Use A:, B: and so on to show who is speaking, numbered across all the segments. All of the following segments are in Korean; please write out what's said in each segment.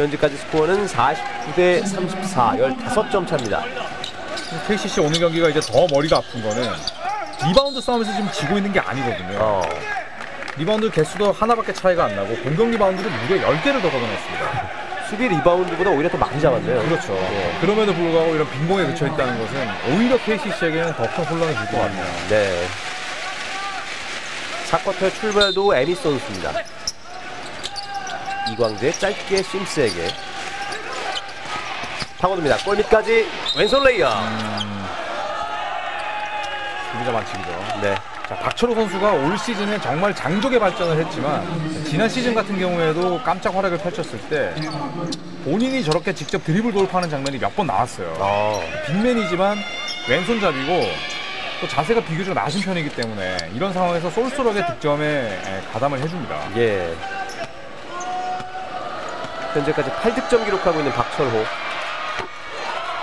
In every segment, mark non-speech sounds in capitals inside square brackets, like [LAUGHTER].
A: 현재까지 스코어는 49대 34, 15점 차입니다.
B: KCC 오늘 경기가 이제 더 머리가 아픈 거는 리바운드 싸움에서 지금 지고 있는 게 아니거든요.
A: 어,
B: 리바운드 개수도 하나밖에 차이가 안 나고 공격 리바운드를 무려 10개를 더 걷어냈습니다. [LAUGHS]
A: 수비 리바운드보다 오히려 더 많이 잡았네요.
B: 그렇죠. 그럼에도 불구하고 이런 빈공에 그쳐 있다는 것은 오히려 KCC에게는 더 큰 혼란을 줄 것 같네요.
A: 네. 4쿼터의 출발도 에미 선수입니다. 이광재 짧게 심스에게 파고듭니다. 골밑까지 왼손 레이업.
B: 수비자 반칙이죠.
A: 네.
B: 자, 박철호 선수가 올 시즌에 정말 장족의 발전을 했지만 지난 시즌 같은 경우에도 깜짝 활약을 펼쳤을 때 본인이 저렇게 직접 드리블 돌파하는 장면이 몇 번 나왔어요.
A: 어,
B: big man이지만 왼손잡이고 또 자세가 비교적 낮은 편이기 때문에 이런 상황에서 쏠쏠하게 득점에 에, 가담을 해줍니다.
A: 예. 현재까지 8득점 기록하고 있는 박철호.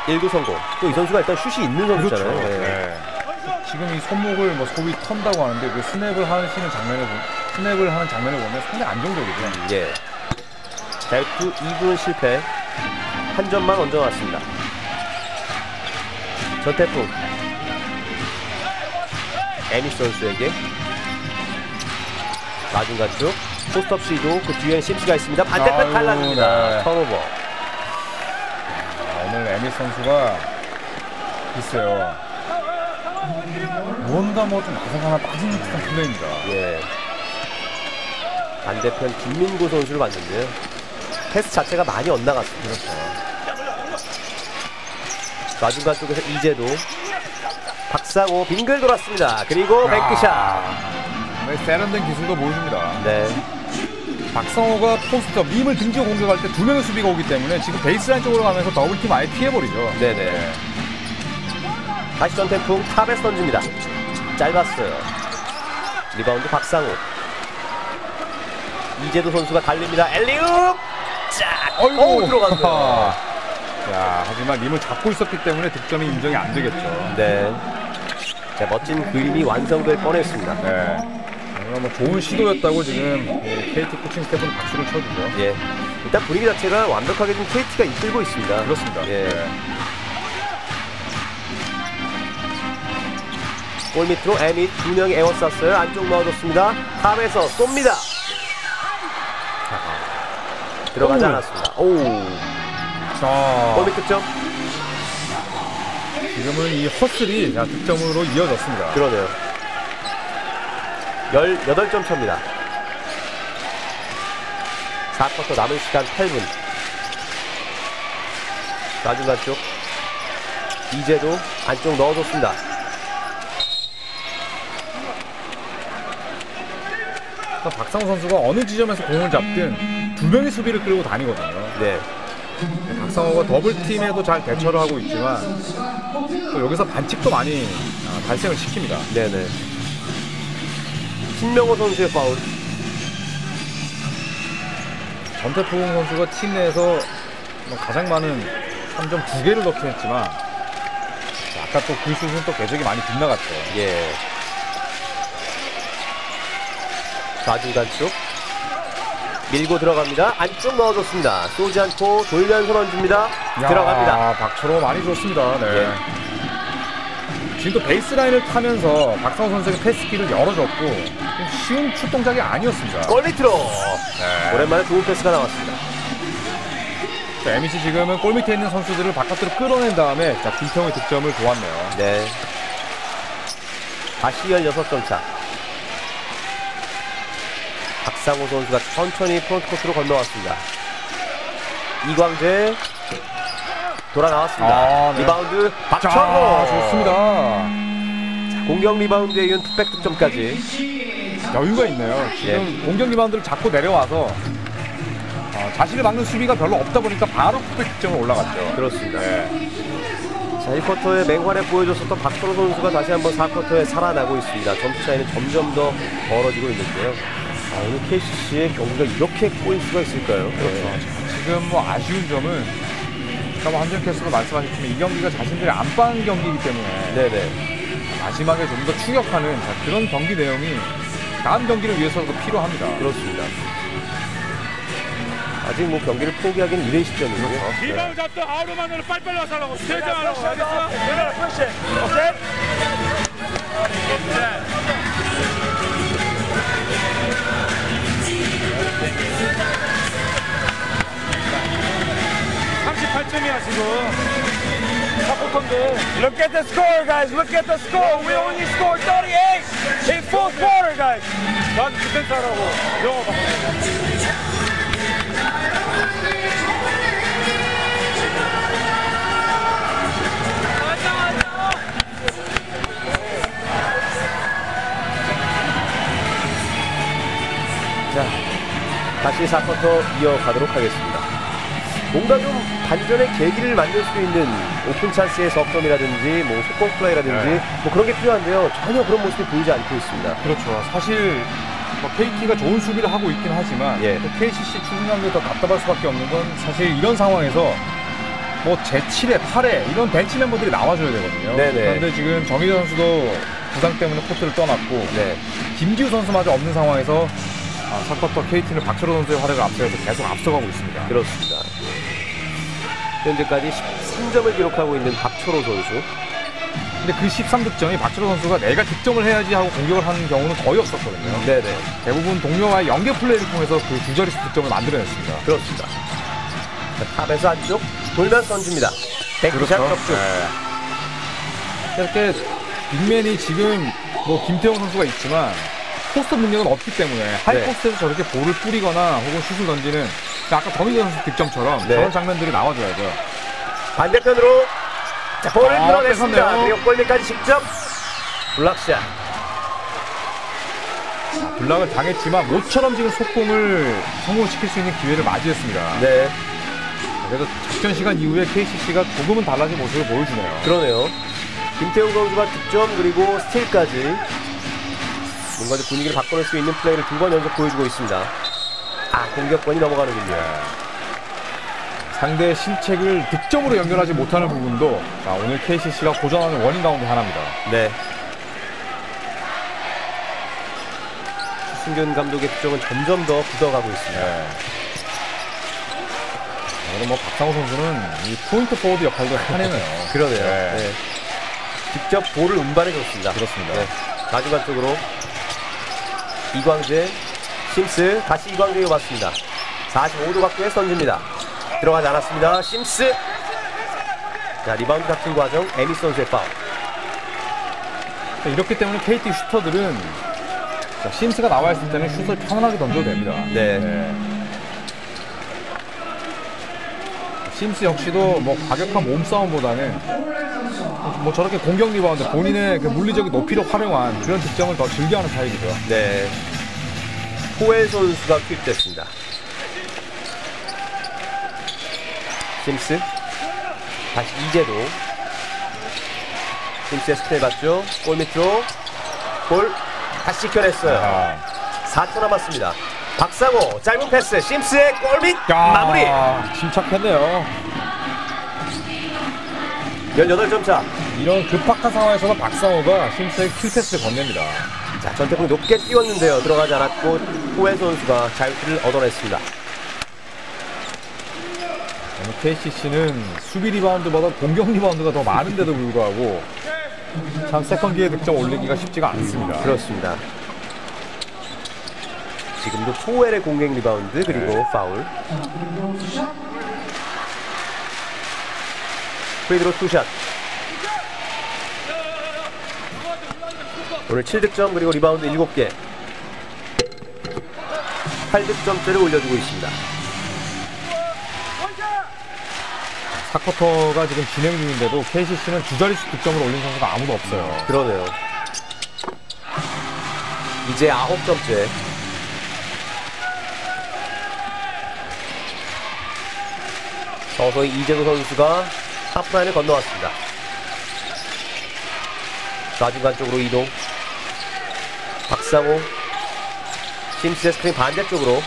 A: 1구 성공. 또 이 선수가 일단 슛이 있는 선수잖아요.
B: 그렇죠.
A: 네.
B: 네. 지금 이 손목을 뭐 소위 턴다고 하는데 그 스냅을 하시는 장면을 보- 스냅을 하는 장면을 보면 상당히 안정적이죠.
A: 예. 델프 2군 실패. 한 점만 얹어놨습니다. 전태풍. 에미 선수에게. 마중간 쪽. post up 시도 그 뒤에는 심스가 있습니다. 반대편 갈라집니다.
B: 네.
A: 턴오버.
B: 아, 오늘 에미 선수가 글쎄요. 무언가 뭐좀 나사가 하나 빠진 듯한 플레이입니다.
A: 예. 반대편 김민구 선수를 봤는데요. 패스 자체가 많이 엇나갔습니다. 마중간 쪽에서 이재도 박상호 빙글 돌았습니다. 그리고 bank shot.
B: 네, 세련된 기술도 보여줍니다.
A: 네.
B: 박성호가 post up, 림을 등지고 공격할 때 두 명의 수비가 오기 때문에 지금 베이스라인 쪽으로 가면서 double team 아예 피해버리죠.
A: 네네. 다시 전태풍 top에서 던집니다. 짧았어요. 리바운드 박상호. 이재도 선수가 달립니다. Alley-oop! 짝! 오, 들어갔네요. [LAUGHS]
B: 야, 하지만 림을 잡고 있었기 때문에 득점이 인정이 안 되겠죠.
A: 네. 자, 멋진 그림이 완성될 뻔했습니다.
B: 네. 정말 뭐 좋은 시도였다고 지금 이 KT 코칭 스태프는 박수를 쳐주죠.
A: 예. 일단 분위기 자체가 완벽하게 좀 KT가 이끌고 있습니다.
B: 그렇습니다.
A: 예.
B: 네.
A: 골 밑으로 에밋 두 명이 에워쌌어요. 안쪽 넣어줬습니다. 탑에서 쏩니다. 들어가지
B: 오.
A: 않았습니다. 오.
B: 자,
A: 골밑 득점.
B: 지금은 이 허슬이 자, 득점으로 이어졌습니다.
A: 그러네요. 18점 차입니다. 4쿼터 남은 시간 8분. 나중간 쪽. 이제도 안쪽 넣어줬습니다.
B: 그러니까 박상호 선수가 어느 지점에서 공을 잡든 두 명의 수비를 끌고 다니거든요.
A: 네.
B: 박상호가 더블팀에도 잘 대처를 하고 있지만 또 여기서 반칙도 많이 아, 발생을 시킵니다.
A: 네네. 신명호 선수의 파울.
B: 전태풍 선수가 팀 내에서 뭐 가장 많은 3점 두 개를 넣긴 했지만 아까 또그 슛은 또 궤적이 많이 빗나갔죠.
A: 예. 좌중간 쪽. 밀고 들어갑니다. 안쪽 넣어줬습니다. 쏘지 않고 돌면서.
B: 야,
A: 들어갑니다.
B: 박철호 많이 좋습니다. 네.
A: 예.
B: 지금 또 베이스라인을 타면서 박상호 선수에게 패스키를 열어줬고 좀 쉬운 슛 동작이 아니었습니다.
A: 골 밑으로.
B: 네.
A: 오랜만에 좋은 패스가 나왔습니다.
B: 자, MBC 지금은 골 밑에 있는 선수들을 바깥으로 끌어낸 다음에 자, 김태형의 득점을 도왔네요.
A: 네. 다시 16점 차. 박상호 선수가 천천히 프론트코트로 건너왔습니다. 이광재 돌아 나왔습니다.
B: 아, 네.
A: 리바운드
B: 자,
A: 박철호
B: 좋습니다.
A: 공격 리바운드에 이은 putback 득점까지.
B: 여유가 있네요. 지금 공격 리바운드를 잡고 내려와서 어, 자신을 막는 수비가 별로 없다 보니까 바로 풋백 득점을 올라갔죠.
A: 그렇습니다.
B: 네.
A: 자, 1쿼터에 맹활에 보여줬었던 박철호 선수가 다시 한번 4쿼터에 살아나고 있습니다. 점수 차이는 점점 더 벌어지고 있는데요. 아, 오늘 KCC의 경기가 이렇게 꼬일 수가 있을까요?
B: 그렇죠. 지금 뭐 아쉬운 점은 아까 뭐 한정 캐스로 말씀하셨지만 이 경기가 자신들의 안방 경기이기 때문에
A: 네네.
B: 마지막에 좀 더 추격하는 자, 그런 경기 내용이 다음 경기를 위해서도 필요합니다.
A: 그렇습니다. 아직 뭐 경기를 포기하기는 이른 시점이고요. 네.
C: 리바운드 잡던 아우르만으로 빨리빨리 와서 하라고 스테이트하라고 알겠어? (38점이야) 지금 사포컨데
D: Look at the score, guys. Look at the score. We only scored 38 in fourth quarter, guys.
C: 난 디펜스 하라고 영어 봐
A: 자, 다시 4쿼터 이어가도록 하겠습니다. 뭔가 좀 반전의 계기를 만들 수 있는 오픈 찬스의 석점이라든지 뭐 속공 플레이라든지
B: 네.
A: 뭐 그런 게 필요한데요. 전혀 그런 모습이 보이지 않고 있습니다.
B: 그렇죠. 사실 뭐 KT가 좋은 수비를 하고 있긴 하지만
A: 예.
B: 또 KCC 추진력이 더 답답할 수밖에 없는 건 사실 이런 상황에서 뭐 제7회, 8회 이런 벤치 멤버들이 나와줘야 되거든요.
A: 네네.
B: 그런데 지금 정희재 선수도 부상 때문에 코트를 떠났고
A: 네.
B: 김기우 선수마저 없는 상황에서 아, 사커터 KT는 박철호 선수의 활약을 앞서서 계속 앞서가고 있습니다.
A: 그렇습니다. 현재까지 13점을 기록하고 있는 박철호 선수.
B: 근데 그 13득점이 박철호 선수가 내가 득점을 해야지 하고 공격을 하는 경우는 거의 없었거든요.
A: 네네.
B: 대부분 동료와의 연계 플레이를 통해서 그 두 자릿수 득점을 만들어냈습니다.
A: 그렇습니다. 자, 탑에서 안쪽 돌면서 던집니다. 뱅크샷 적중.
B: 네. 이렇게 빅맨이 지금 뭐 김태홍 선수가 있지만 포스트 능력은 없기 때문에 하이
A: 네.
B: 포스트에서 저렇게 볼을 뿌리거나 혹은 슛을 던지는 그 아까 더미전 선수 득점처럼
A: 네.
B: 저런 장면들이 나와줘야죠.
A: 반대편으로 자, 볼을
B: 아,
A: 밀어냈습니다.
B: 뺏었네요.
A: 그리고 골밑까지 직접 블락샷.
B: 블락을 당했지만 모처럼 지금 속공을 성공시킬 수 있는 기회를 맞이했습니다.
A: 네,
B: 그래서 작전 시간 이후에 KCC가 조금은 달라진 모습을 보여주네요.
A: 그러네요. 김태훈 선수가 득점 그리고 스틸까지 뭔가 좀 분위기를 바꿔낼 수 있는 플레이를 두 번 연속 보여주고 있습니다. 아, 공격권이 넘어가는군요.
B: 상대의 실책을 득점으로 연결하지 못하는 부분도 자, 오늘 KCC가 고전하는 원인 가운데 하나입니다.
A: 네. 승균 감독의 표정은 점점 더 굳어가고 있습니다.
B: 네. 오늘 뭐 박상오 선수는 이 포인트 포워드 역할도 하네요. [LAUGHS]
A: 그러네요.
B: 네.
A: 네. 직접 볼을 운반해 줬습니다.
B: 그렇습니다.
A: 네. 나중간 쪽으로 이광재, 심스 다시 이광재가 봤습니다. 45도 각도에 던집니다. 들어가지 않았습니다. 심스. 자 리바운드 잡힌 과정 에밋 선수의 파울.
B: 네, 이렇기 때문에 KT 슈터들은 자, 심스가 나와 있을 때는 슛을 편안하게 던져도 됩니다.
A: 네.
B: 심스 역시도 뭐 과격한 몸싸움보다는 뭐 저렇게 공격 리바운드 본인의 그 물리적인 높이를 활용한 그런 득점을 더 즐겨하는 타입이죠.
A: 네. 호엘 선수가 투입됐습니다. 심스. 다시 이재도. 심스의 스크린 받죠. 골 밑으로. 골. 다시 지켜냈어요.
B: 아,
A: 4초 남았습니다. 박상오 짧은 패스. 심스의 골밑 마무리.
B: 침착했네요.
A: 18점 차.
B: 이런 급박한 상황에서도 박상오가 심스의 킬패스를 건넵니다.
A: 자, 전태풍이 높게 띄웠는데요. 들어가지 않았고 호엘 선수가 자유투를 얻어냈습니다.
B: KCC는 수비 리바운드보다 공격 리바운드가 더 많은데도 불구하고 참 second 기회 득점 올리기가 쉽지가 않습니다.
A: 그렇습니다. 지금도 포웰의 공격 리바운드 그리고 파울. 프리드로 투샷. 오늘 7득점 그리고 리바운드 7개. 8득점째를 올려주고 있습니다.
B: 4쿼터가 지금 진행 중인데도 KCC는 두 자릿수 득점을 올린 선수가 아무도 없어요.
A: 그러네요. 이제 9점째. 서서히 이재도 선수가 하프라인을 건너왔습니다. 좌중간 쪽으로 이동. 박상호. 심스의 스크린 반대쪽으로.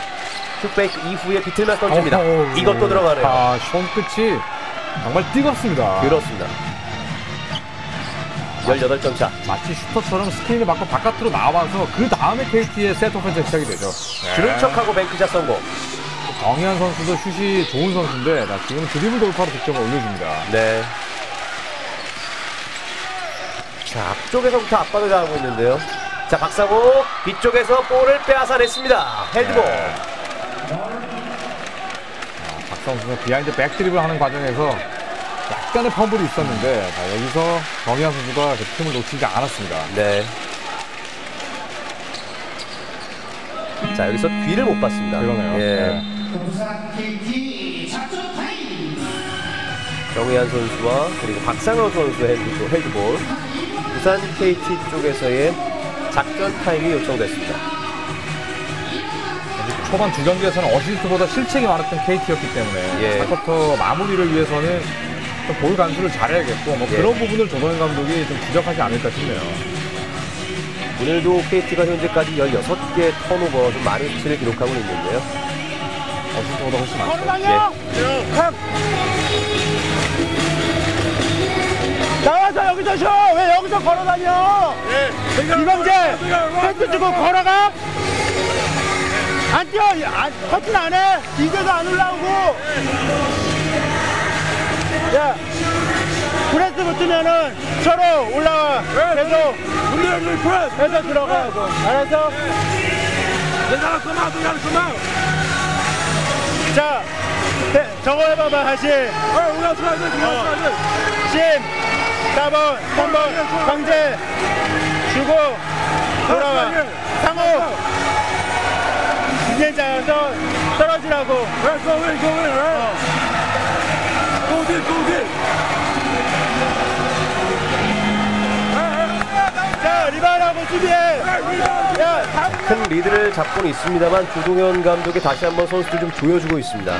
A: 큐페이크 이후에 비틀면서 던집니다.
B: 어허,
A: 이것도 들어가네요.
B: 아, 손끝이 정말 뜨겁습니다.
A: 그렇습니다. 18점 차.
B: 마치 슈터처럼 스크린을 받고 바깥으로 나와서 그 다음에 KT의 세트 오펜스가 시작이 되죠.
A: 주는 척하고 뱅크샷 성공.
B: 정희재 선수도 슛이 좋은 선수인데 자, 지금 드리블 돌파로 득점을 올려줍니다.
A: 네. 자, 앞쪽에서부터 압박을 가하고 있는데요. 자, 박상오 뒤쪽에서 볼을 빼앗아냈습니다. 헬드볼.
B: 네. 박성 선수가 behind back 드리블 하는 과정에서 약간의 펌블이 있었는데 자, 여기서 정희환 선수가 그 틈을 놓치지 않았습니다.
A: 네. 자, 여기서 뒤를 못 봤습니다.
B: 그러네요.
A: 예.
B: 네.
A: 정의한 선수와 그리고 박상호 선수의 헤드볼. 부산 KT 쪽에서의 작전 타임이 요청됐습니다.
B: 초반 두 경기에서는 어시스트보다 실책이 많았던 KT였기 때문에
A: 예.
B: 4쿼터 마무리를 위해서는 좀볼 간수를 잘해야겠고 뭐
A: 예.
B: 그런 부분을 조동현 감독이 좀 지적하지 않을까 싶네요.
A: 오늘도 KT가 현재까지 16개 턴오버 좀 많은 수치를 기록하고 있는데요.
B: 어시스트보다 훨씬 많죠.
D: 걸어다녀! 형! 나와서 여기서 쉬어! 왜 여기서 걸어다녀? 이광재! 패스 주고 걸어가? 안 뛰어! 안, 터치는 안 해! 이제도 안 올라오고! 야! 프레스 붙으면은 서로 올라와! 계속! 해서 들어가고! 알았어?
C: 내가 그만 내가 그만
D: 자! 네, 저거 해봐봐, 다시!
C: 어돼 들어야
D: 돼심 4번 3번 강제 주고 돌아와 상호. 진행자여서 떨어지라고.
C: 왜 go in go in 왜 go deep go deep
D: 자 리바운하고 수비해. 야. 다-
A: 큰 리드를 잡고는 있습니다만 조동현 감독이 다시 한번 선수들 좀 조여주고 있습니다.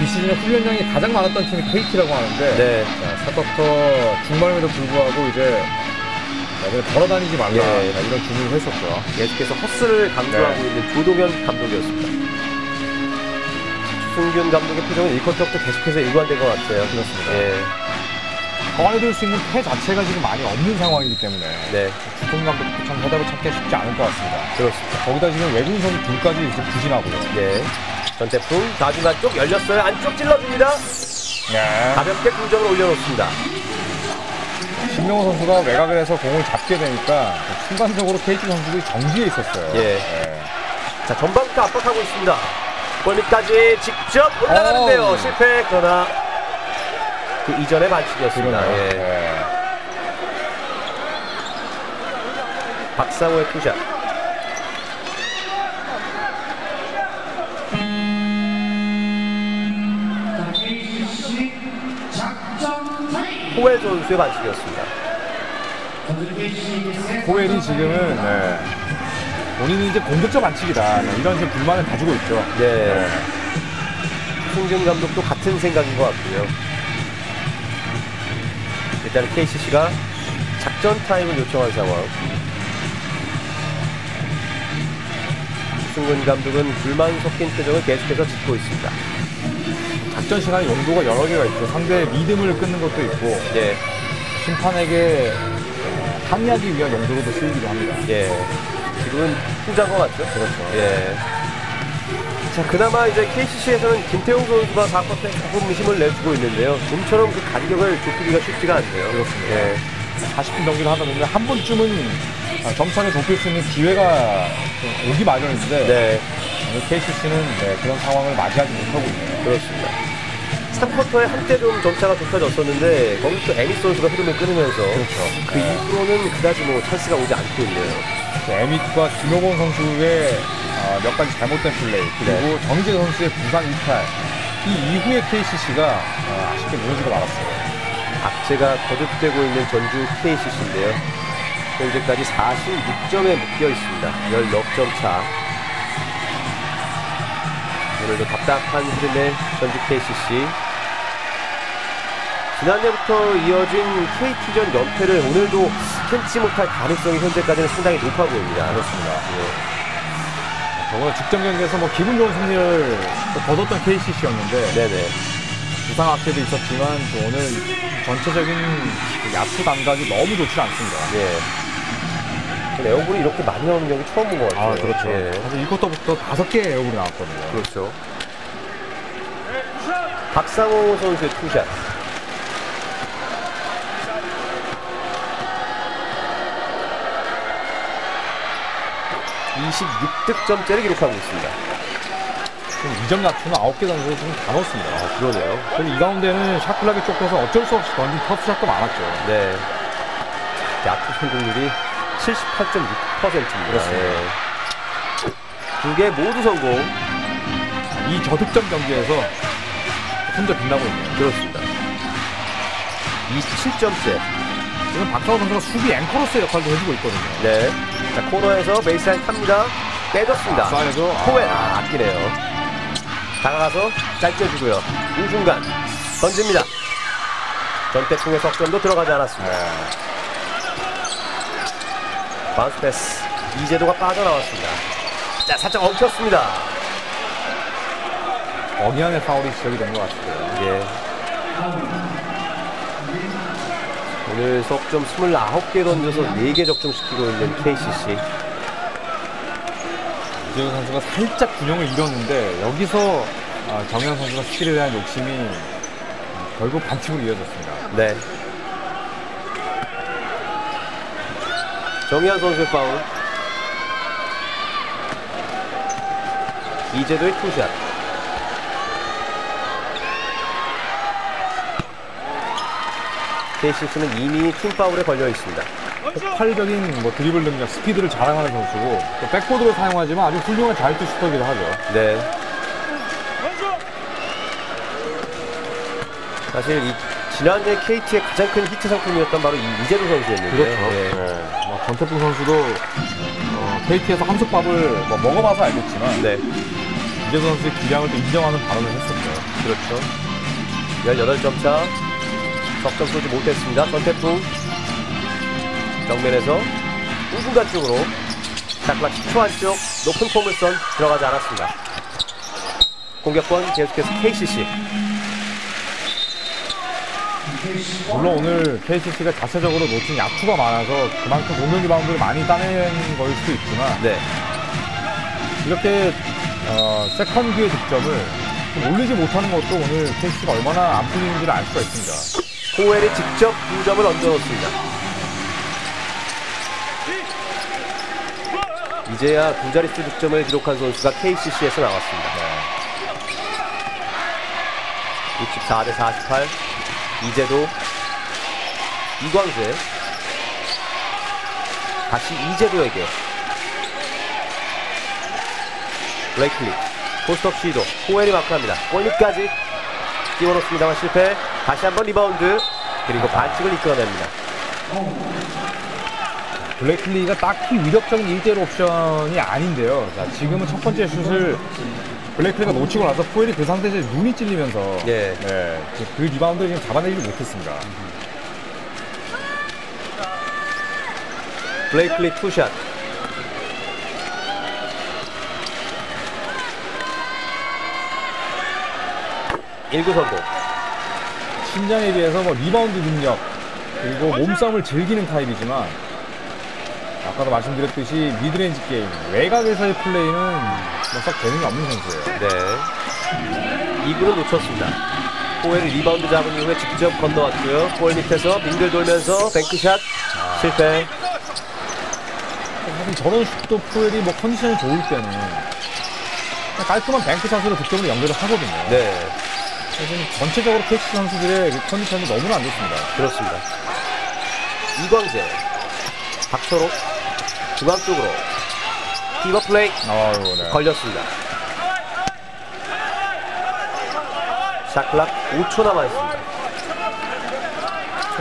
B: 비시즌에 훈련량이 가장 많았던 팀이 KT라고 하는데
A: 네.
B: 자, 4쿼터 중반에도 불구하고 이제 걸어다니지 말라
A: 예.
B: 자, 이런 주문을 했었죠.
A: 계속해서 허스를 강조하고
B: 네.
A: 있는 조동현 감독이었습니다. 승균 감독의 표정은 1쿼터부터 계속해서 일관된 것 같아요.
B: 그렇습니다.
A: 예,
B: 더해둘 수 있는 패 자체가 지금 많이 없는 상황이기 때문에
A: 네,
B: 주동 감독도 참 해답을 찾기 쉽지 않을 것 같습니다.
A: 그렇습니다.
B: 거기다 지금 외국인 선수 둘까지 이제 부진하고요.
A: 네. 전태풍 좌중 안쪽 열렸어요. 안쪽 찔러줍니다.
B: 네.
A: 가볍게 두 점을 올려놓습니다.
B: 신명호 선수가 외곽을 해서 공을 잡게 되니까 순간적으로 KT 선수들이 정지해 있었어요.
A: 예.
B: 네.
A: 자, 전방부터 압박하고 있습니다. 골밑까지 직접 올라가는데요.
B: 어우.
A: 실패. 그러나 그 이전의 반칙이었습니다. 예.
B: 네.
A: 박상오의 투샷. 포웰 선수의 반칙이었습니다.
B: 코엘이 지금은 네. 본인이 이제 공격적 반칙이다 네, 이런 지금 불만을 가지고 있죠.
A: 네. 승균 감독도 같은 생각인 것 같고요. 일단 KCC가 작전 타임을 요청한 상황. 승근 감독은 불만 섞인 표정을 계속해서 짓고 있습니다.
B: 작전 시간의 용도가 여러 개가 있죠. 상대의 리듬을 끊는 것도 있고
A: 예,
B: 심판에게 항의하기 위한 용도로도 쓰이기도 합니다.
A: 예. 지금은 후자인 것 같죠?
B: 그렇죠.
A: 예. 자, 그나마 이제 KCC에서는 김태용 선수가 4쿼터에 조금 힘을 내주고 있는데요. 좀처럼 그 간격을 좁히기가 쉽지가 않네요.
B: 그렇습니다.
A: 예.
B: 40분 경기를 하다 보면 한 번쯤은 점차를 좁힐 수 있는 기회가 좀 오기 마련인데
A: 네.
B: KCC는 그런 상황을 맞이하지 못하고 있네요.
A: 그렇습니다. 3쿼터에 한때 좀 점차가 좁혀졌었는데 거기 또 에미 선수가 흐름을 끊으면서
B: 그렇죠.
A: 그 이후로는 그다지 뭐 찬스가 오지 않고 있네요.
B: 에밋과 김효곤 선수의 어, 몇 가지 잘못된 플레이 그리고 정재 선수의 부상 이탈 이 이후에 KCC가 아쉽게 무너지고 말았어요.
A: 악재가 거듭되고 있는 전주 KCC인데요. 현재까지 46점에 묶여 있습니다. 16점 차. 오늘도 답답한 흐름의 전주 KCC. 지난해부터 이어진 KT전 연패를 오늘도 끊지 못할 가능성이 현재까지는 상당히 높아 보입니다.
B: 그렇습니다. 저번 직전 경기에서 뭐 기분 좋은 승리를 또 거뒀던 KCC였는데
A: 네네.
B: 부상 악재도 있었지만 또 오늘 전체적인 그 야투 감각이 너무 좋지 않습니다.
A: 예. 전 에어볼이 이렇게 많이 나오는 경기 처음 본 것 같아요.
B: 아 그렇죠.
A: 예.
B: 사실 1쿼터부터 다섯 개 에어볼이 나왔거든요.
A: 그렇죠. 박상오 선수의 투샷. 26득점째를 기록하고 있습니다.
B: 지금 2점 야투는 9개 던져서 지금 다 넣었습니다.
A: 아, 그러네요.
B: 그리고 이 가운데는 shot clock이 쫓겨서 어쩔 수 없이 던진 tough shot도 많았죠.
A: 네. 야투 성공률이 78.6%입니다.
B: 그렇습니다.
A: 두 개 모두 성공.
B: 이 저득점 경기에서 혼자 빛나고 있네요.
A: 그렇습니다. 27점째.
B: 지금 박상호 선수가 수비 앵커로서의 역할도 해주고 있거든요.
A: 네. 자, 코너에서 베이스라인 탑니다. 빼줬습니다.
B: 쏴야죠.
A: 코에 아, 아끼네요. 다가가서 짧게 주고요. 우중간 던집니다. 전태풍의 석점도 들어가지 않았습니다.
B: 네.
A: 바운스 패스. 이재도가 빠져나왔습니다. 자, 살짝 엉켰습니다.
B: 어기안의 파울이 지적이 된 것 같아요.
A: 예. 오늘 석점 29개 던져서 4개 적중시키고 있는 KCC.
B: 이재호 선수가 살짝 균형을 잃었는데 여기서 아, 정현 선수가 skill에 대한 욕심이 음, 결국 반칙으로 이어졌습니다.
A: 네. 정희환 선수의 파울. 이재도의 two shot. KCC는 이미 팀 파울에 걸려 있습니다.
B: 폭발적인 뭐 드리블 능력, 스피드를 자랑하는 선수고 또 백보드를 사용하지만 아주 훌륭한 자유투 슈터기도 하죠.
A: 네. 사실 이 지난해 KT의 가장 큰 히트 상품이었던 바로 이 이재도 선수였는데
B: 그렇죠.
A: 예.
B: 네. 뭐 전태풍 선수도 어, KT에서 함석밥을 뭐 먹어봐서 알겠지만
A: 네.
B: 이재도 선수의 기량을 또 인정하는 발언을 했었죠.
A: 그렇죠. 18점 차. 석점 쏘지 못했습니다. 전태풍. 정면에서 우중간 쪽으로 shot clock 10초 안쪽 높은 포물선 들어가지 않았습니다. 공격권 계속해서 KCC.
B: 물론 오늘 KCC가 자체적으로 놓친 야투가 많아서 그만큼 공격 리바운드를 많이 따낸 걸 수도 있지만
A: 네.
B: 이렇게 어, second의 득점을 좀 올리지 못하는 것도 오늘 KCC가 얼마나 안 풀리는지를 알 수가 있습니다.
A: 코엘이 직접 두 점을 얹어놓습니다. 이제야 두 자릿수 득점을 기록한 선수가 KCC에서 나왔습니다. 64 대 48. 이제도 이광재 다시 이제도에게 블레이클리 포스트업 시도 포웰이 마크합니다. 골밑까지 띄워놓습니다만 실패. 다시 한번 리바운드 그리고 반칙을 이끌어냅니다.
B: 블레이클리가 딱히 위력적인 1대1 옵션이 아닌데요. 자, 지금은 첫 번째 슛을 블레이클리가 놓치고 나서 포웰이 그 상태에서 눈이 찔리면서
A: 예.
B: 네, 그 리바운드를 지금 잡아내지 못했습니다.
A: 블레이클리 two shot. 일구 성공.
B: 신장에 비해서 뭐 리바운드 능력 그리고 몸싸움을 즐기는 타입이지만 아까도 말씀드렸듯이 mid-range 게임 외곽에서의 플레이는 뭐 썩 재능이 없는 선수예요.
A: 네. 2구를 놓쳤습니다. 포웰이 리바운드 잡은 이후에 직접 건너왔고요. 골 밑에서 빙글 돌면서 bank shot 실패.
B: 사실 저런 슛도 포웰이 뭐 컨디션이 좋을 때는 깔끔한 bank shot으로 득점을 연결을 하거든요.
A: 네,
B: 사실 전체적으로 KCC 선수들의 그 컨디션이 너무나 안 좋습니다.
A: 그렇습니다. 이광재, 박철호, 중앙 쪽으로 피벗 플레이
B: 아유, 네.
A: 걸렸습니다. shot clock 5초 남아 있습니다.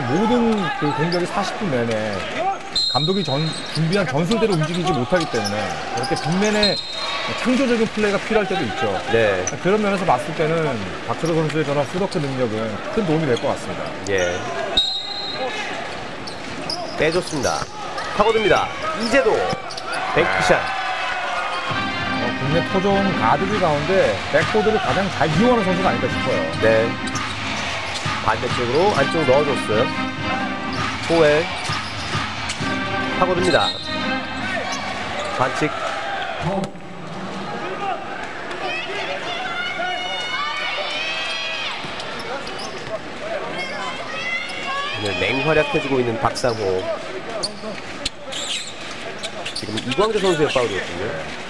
B: 모든 그 공격이 40분 내내 감독이 전, 준비한 전술대로 움직이지 못하기 때문에 이렇게 빅맨의 창조적인 플레이가 필요할 때도 있죠.
A: 네,
B: 그런 면에서 봤을 때는 박철호 선수의 저런 후더크 능력은 큰 도움이 될 것 같습니다.
A: 예. 빼줬습니다. 파고듭니다. 이제도 뱅크샷.
B: 굉장히 토종 가드들 가운데 백보드를 가장 잘 이용하는 선수가 아닐까 싶어요.
A: 네. 반대쪽으로 안쪽으로 넣어줬어요. 포에 파고듭니다. 반칙. 오늘 맹활약해지고 있는 박상호. 지금 이광재 선수의 파울이었군요.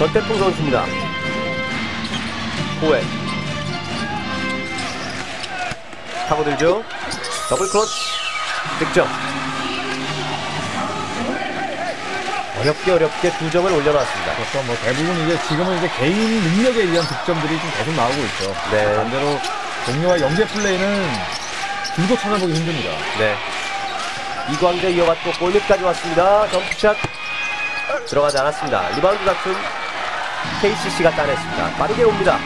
A: 전태풍 선수입니다. 포웰 파고들죠. double clutch 득점. 어렵게 어렵게 두 점을 올려놨습니다.
B: 그래서 뭐 대부분 이제 지금은 이제 개인 능력에 의한 득점들이 좀 계속 나오고 있죠.
A: 네.
B: 반대로 동료와 연계 플레이는 길고 찾아보기 힘듭니다.
A: 네. 이광재 이어받고 골밑까지 왔습니다. jump shot 들어가지 않았습니다. 리바운드 다툼 KCC가 따냈습니다. 빠르게 옵니다.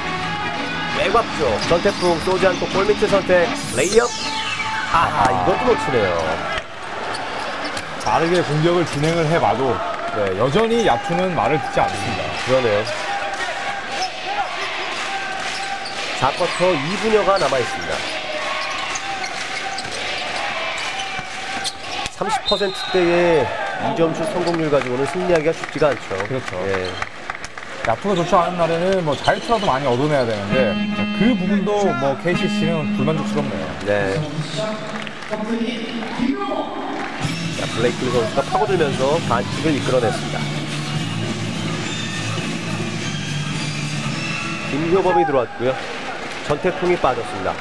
A: 외곽쪽 전태풍 쏘지 않고 골밑을 선택 레이업 아 이것도 놓치네요.
B: 빠르게 공격을 진행을 해봐도 네, 여전히 야투는 말을 듣지 않습니다.
A: 그러네요. 4쿼터 2분여가 남아있습니다. 30%대의 2점슛 성공률 가지고는 승리하기가 쉽지가 않죠.
B: 그렇죠.
A: 예.
B: 야투가 좋지 않은 날에는 뭐 자유투라도 많이 얻어내야 되는데 자, 그 부분도 뭐 KCC는 불만족스럽네요.
A: 네. 자, 블레이클 선수가 파고들면서 반칙을 이끌어냈습니다. 김효범이 들어왔고요. 전태풍이 빠졌습니다.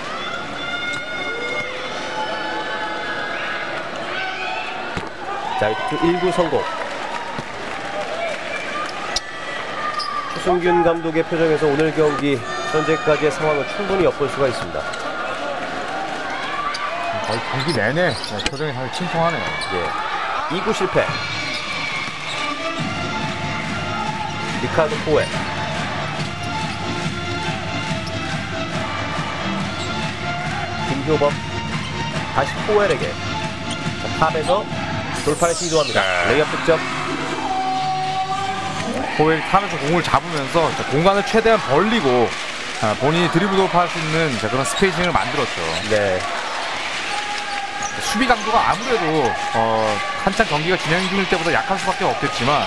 A: 자이트 1구 성공. 추승균 감독의 표정에서 오늘 경기 현재까지의 상황을 충분히 엿볼 수가 있습니다.
B: 거의 경기 내내 네, 표정이 사실 침통하네요.
A: 예. 2구 실패. 리카르도 포에. 김효범. 다시 포웰에게. 자, top에서 돌파를 시도합니다.
B: 네.
A: 레이업 득점.
B: 포웰이 top에서 공을 잡으면서 자, 공간을 최대한 벌리고 아, 본인이 드리블 돌파할 수 있는 자, 그런 spacing을 만들었죠.
A: 네.
B: 수비 강도가 아무래도 어, 한창 경기가 진행 중일 때보다 약할 수밖에 없겠지만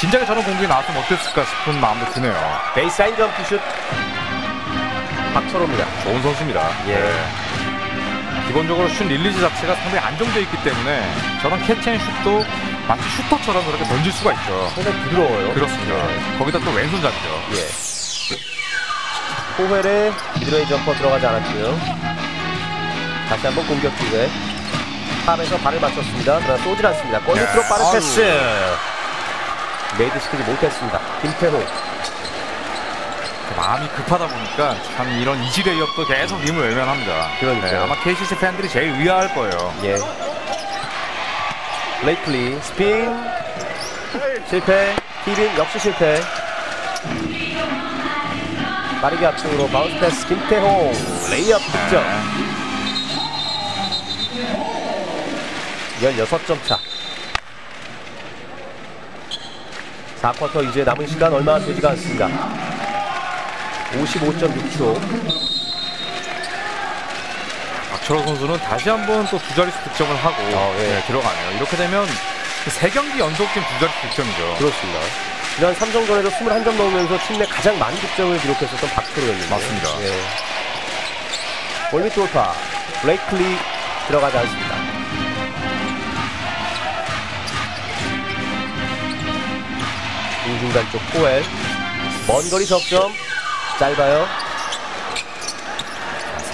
B: 진작에 저런 공격이 나왔으면 어땠을까 싶은 마음도 드네요.
A: 베이스라인 점프슛. 박철호입니다.
B: 좋은 선수입니다.
A: 예.
B: 네. 기본적으로 슛 release 자체가 상당히 안정되어 있기 때문에 저런 catch and shoot도 마치 슈터처럼 그렇게 던질 수가 있죠.
A: 상당히 부드러워요.
B: 그렇습니다. 거기다 또 왼손잡이죠.
A: 예. 포웰의 mid-range jumper 들어가지 않았고요. 다시 한번 공격 기회. top에서 발을 맞췄습니다. 그러나 쏘질 않습니다. 골밑으로
B: 네.
A: 빠른
B: 아유.
A: 패스. made 시키지 못했습니다. 김태홍.
B: 마음이 급하다 보니까 참 이런 easy 레이업도 계속 림을 외면합니다.
A: 그러니까요.
B: 아마 KCC 팬들이 제일 의아할 거예요.
A: 예. 블레이클리 스핀 실패. tip-in 역시 실패. 빠르게 앞쪽으로 바운스 패스 김태홍 레이업 득점. 16점 차. 4쿼터 이제 남은 시간 얼마 되지가 않습니다. 55.6초.
B: 박철호 선수는 다시 한번 또 두 자릿수 득점을 하고
A: 어, 예.
B: 네, 들어가네요. 이렇게 되면 세 경기 연속된 두 자릿수 득점이죠.
A: 그렇습니다. 지난 3정전에도 21점 넣으면서 팀 내 가장 많은 득점을 기록했었던 박철호였는데
B: 맞습니다.
A: 예. 골밑 돌파 블레이클리 들어가지 않습니다. 우중간 쪽 포엘 먼 거리 석점 짧아요.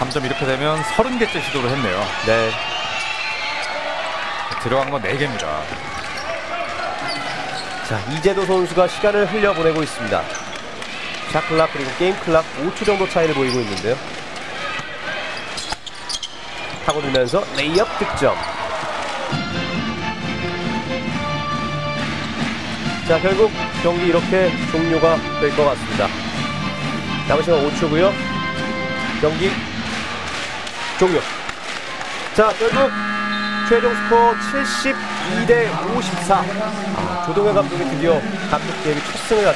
B: 3점 이렇게 되면 30개째 시도를 했네요.
A: 네.
B: 들어간 건 4개입니다.
A: 자 이재도 선수가 시간을 흘려보내고 있습니다. shot clock 그리고 game clock 5초 정도 차이를 보이고 있는데요. 파고들면서 레이업 득점. 자 결국 경기 이렇게 종료가 될 것 같습니다. 남은 시간 5초고요. 경기 종료. 자 결국 최종 스코어 72 대 54. 아, 조동현 감독이 드디어 감독 데뷔 첫 승을 가졌습니다.